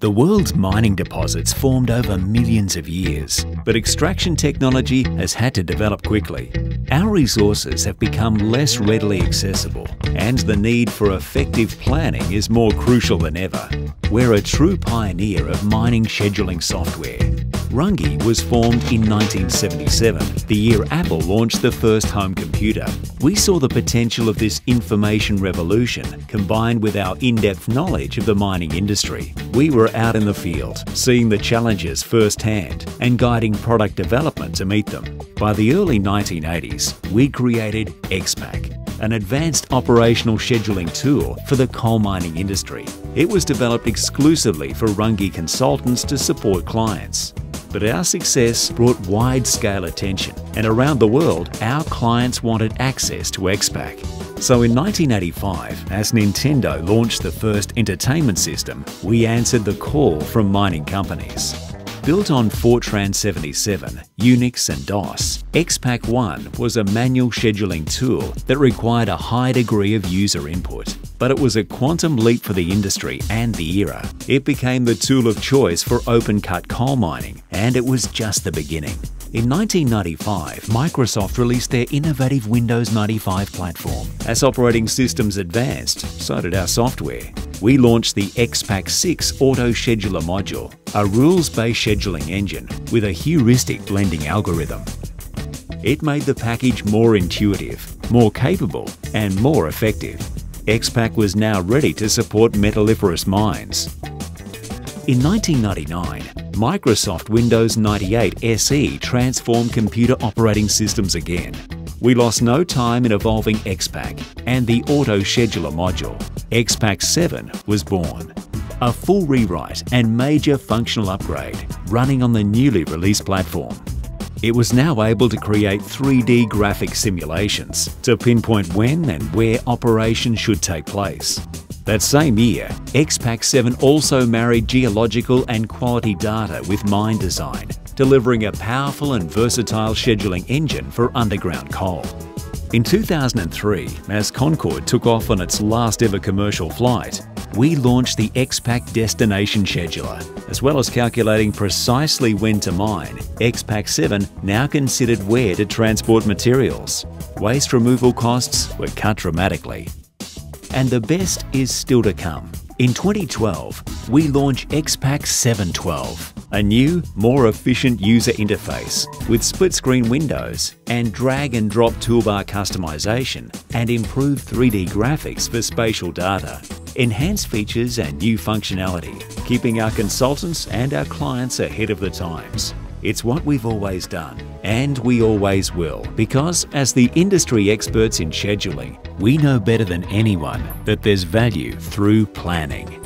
The world's mining deposits formed over millions of years, but extraction technology has had to develop quickly. Our resources have become less readily accessible, and the need for effective planning is more crucial than ever. We're a true pioneer of mining scheduling software. Runge was formed in 1977, the year Apple launched the first home computer. We saw the potential of this information revolution combined with our in-depth knowledge of the mining industry. We were out in the field, seeing the challenges firsthand and guiding product development to meet them. By the early 1980s, we created XPAC, an advanced operational scheduling tool for the coal mining industry. It was developed exclusively for Runge consultants to support clients. But our success brought wide-scale attention, and around the world, our clients wanted access to XPAC. So in 1985, as Nintendo launched the first entertainment system, we answered the call from mining companies. Built on Fortran 77, Unix and DOS, XPAC One was a manual scheduling tool that required a high degree of user input. But it was a quantum leap for the industry and the era. It became the tool of choice for open-cut coal mining, and it was just the beginning. In 1995, Microsoft released their innovative Windows 95 platform. As operating systems advanced, so did our software. We launched the XPAC 6 Auto Scheduler module, a rules-based scheduling engine with a heuristic blending algorithm. It made the package more intuitive, more capable, and more effective. XPAC was now ready to support metalliferous mines. In 1999, Microsoft Windows 98 SE transformed computer operating systems again. We lost no time in evolving XPAC and the Auto Scheduler module. XPAC 7 was born. A full rewrite and major functional upgrade running on the newly released platform. It was now able to create 3D graphic simulations to pinpoint when and where operations should take place. That same year, XPAC 7 also married geological and quality data with mine design, delivering a powerful and versatile scheduling engine for underground coal. In 2003, as Concorde took off on its last ever commercial flight, we launched the XPAC Destination Scheduler. As well as calculating precisely when to mine, XPAC 7 now considered where to transport materials. Waste removal costs were cut dramatically. And the best is still to come. In 2012, we launch XPAC 712, a new, more efficient user interface with split-screen windows and drag and drop toolbar customization and improved 3D graphics for spatial data, enhanced features and new functionality, keeping our consultants and our clients ahead of the times. It's what we've always done, and we always will, because as the industry experts in scheduling, we know better than anyone that there's value through planning.